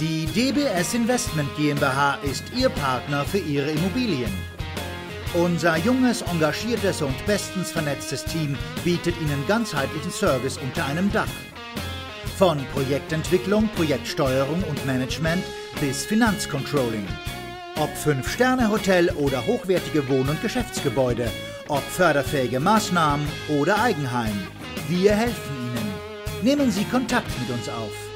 Die DBS Investment GmbH ist Ihr Partner für Ihre Immobilien. Unser junges, engagiertes und bestens vernetztes Team bietet Ihnen ganzheitlichen Service unter einem Dach. Von Projektentwicklung, Projektsteuerung und Management bis Finanzcontrolling. Ob 5-Sterne-Hotel oder hochwertige Wohn- und Geschäftsgebäude, ob förderfähige Maßnahmen oder Eigenheim. Wir helfen Ihnen. Nehmen Sie Kontakt mit uns auf.